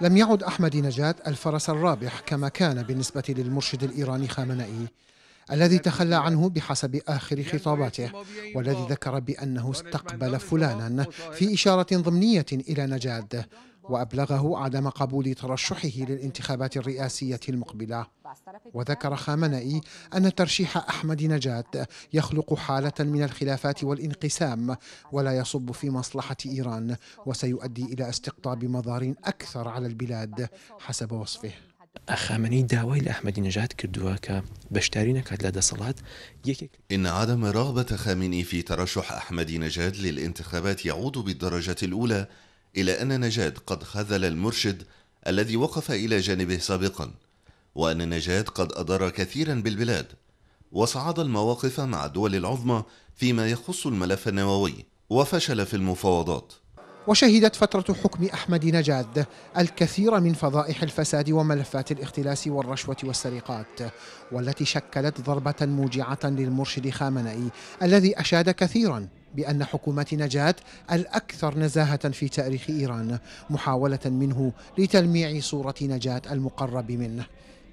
لم يعد أحمد نجاد الفرس الرابح كما كان بالنسبة للمرشد الإيراني خامنئي الذي تخلى عنه بحسب آخر خطاباته والذي ذكر بأنه استقبل فلانا في إشارة ضمنية إلى نجاد وأبلغه عدم قبول ترشحه للانتخابات الرئاسية المقبلة. وذكر خامنئي أن ترشيح أحمد نجاد يخلق حالة من الخلافات والانقسام ولا يصب في مصلحة إيران وسيؤدي إلى استقطاب مضار أكثر على البلاد حسب وصفه. خامنەی داوای لە ئەحمەدی نەژات کردووە کە بەشداری نەکات لە دەسەڵات یەکێک إن عدم رغبة خامنئي في ترشح أحمد نجاد للانتخابات يعود بالدرجة الأولى إلى أن نجاد قد خذل المرشد الذي وقف إلى جانبه سابقا. وأن نجاد قد أضر كثيرا بالبلاد وصعد المواقف مع الدول العظمى فيما يخص الملف النووي وفشل في المفاوضات. وشهدت فترة حكم أحمد نجاد الكثير من فضائح الفساد وملفات الاختلاس والرشوة والسرقات والتي شكلت ضربة موجعة للمرشد خامنئي الذي أشاد كثيرا بأن حكومة نجاة الأكثر نزاهة في تاريخ إيران محاولة منه لتلميع صورة نجاة المقرب منه.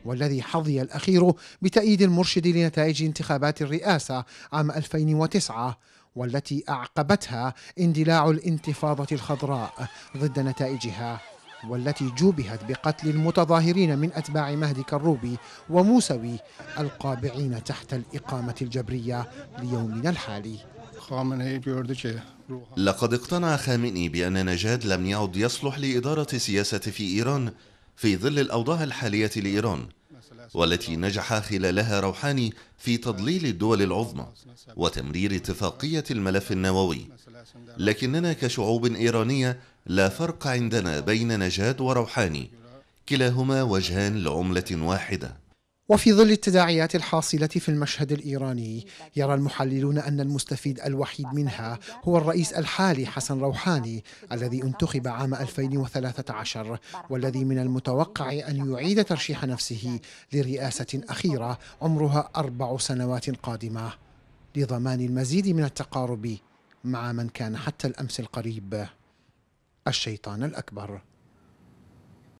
والذي حظي الأخير بتأييد المرشد لنتائج انتخابات الرئاسة عام 2009 والتي أعقبتها اندلاع الانتفاضة الخضراء ضد نتائجها والتي جوبهت بقتل المتظاهرين من أتباع مهدي كروبي وموسوي القابعين تحت الإقامة الجبرية ليومنا الحالي. لقد اقتنع خامنئي بأن نجاد لم يعد يصلح لإدارة السياسة في إيران في ظل الأوضاع الحالية لإيران والتي نجح خلالها روحاني في تضليل الدول العظمى وتمرير اتفاقية الملف النووي. لكننا كشعوب إيرانية لا فرق عندنا بين نجاد وروحاني كلاهما وجهان لعملة واحدة. وفي ظل التداعيات الحاصلة في المشهد الإيراني يرى المحللون أن المستفيد الوحيد منها هو الرئيس الحالي حسن روحاني الذي انتخب عام 2013 والذي من المتوقع أن يعيد ترشيح نفسه لرئاسة أخيرة عمرها أربع سنوات قادمة. لضمان المزيد من التقارب مع من كان حتى الأمس القريب الشيطان الأكبر.